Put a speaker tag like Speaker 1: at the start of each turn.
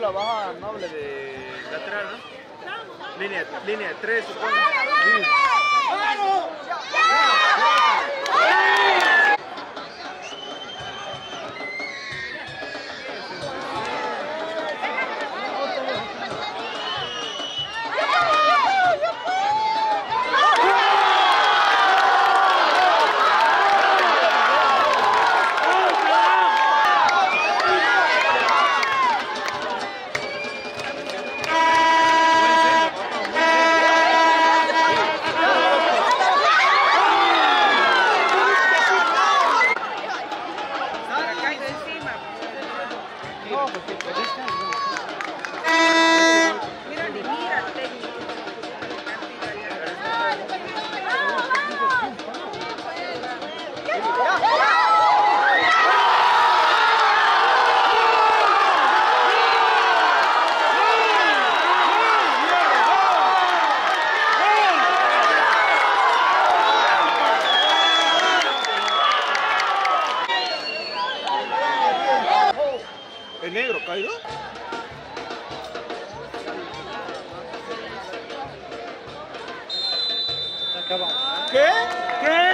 Speaker 1: La baja de lateral, ¿no? Línea, línea 3, supongo. ¿El negro caído? ¿Qué? ¿Qué?